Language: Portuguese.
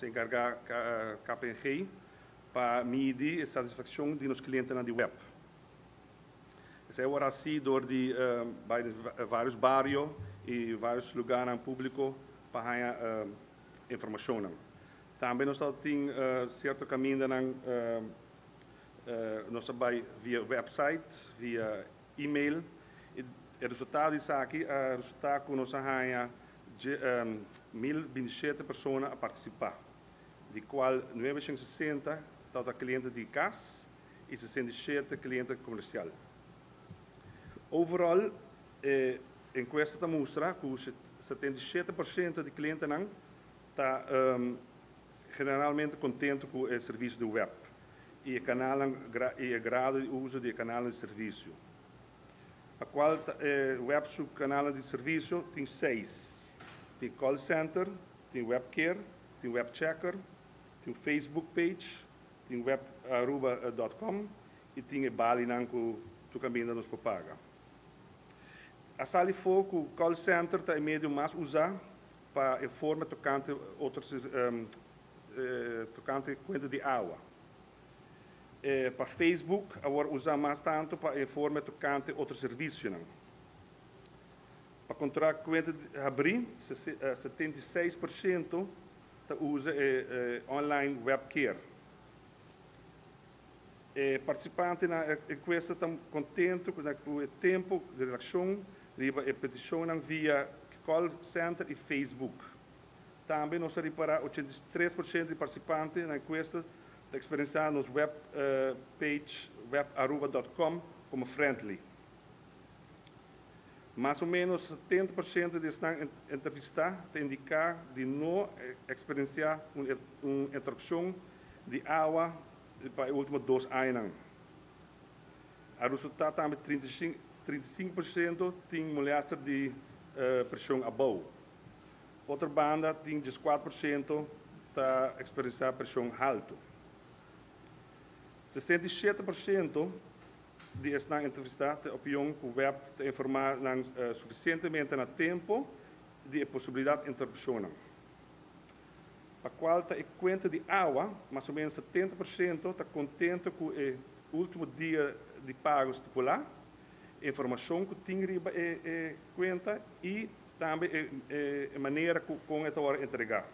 se encargar a KPMG para medir a satisfação de nos clientes na web. Isso é agora assim door de uh, vários bairros e vários lugares públicos para uh, informação. Também nós temos uh, certo caminho na uh, uh, nós via website, via e-mail. E o resultado disso aqui, o resultado que nós um, 1.027 pessoas a participar, de qual 960 total clientes de CAS e 67 clientes comercial. Overall, eh, encuesta mostra que 77% de clientes não está um, generalmente contente com o serviço do web e o canal e o grado de uso do canal de serviço. A qual eh, web canal de serviço tem seis tem call center, tem webcare, tem web checker, tem Facebook page, tem webaruba.com e tem a Bali que tu caminha nos paga. A sala foco call center está em meio mais usar para informar tocante outros um, eh, tocante conta de água. Eh, para Facebook, agora usar mais tanto para informar tocante outros serviços. Para controlar a conta de abrir, 76% usa eh, online webcare. E participantes na encuesta estão contentes com o tempo de reação e peticionam via call center e Facebook. Também nós reparar 83% de participantes na encuesta experienciar nos web uh, page webaruba.com como friendly. Mais ou menos 70% de entrevistados indicam de não experienciar uma interrupção de água para os últimos dois anos. O resultado também 35%, 35 tem mulheres de uh, pressão abaixo. Outra banda tem 14% está experienciando pressão alta. 67% die is na entrevistata opinião que o web te informar uh, suficientemente na tempo de a possibilidade de interrupção. A qual está conta de água, mais ou menos 70% está contente com o último dia de pago estipulado, informação que tem riba e, e conta e também a maneira como é entregar.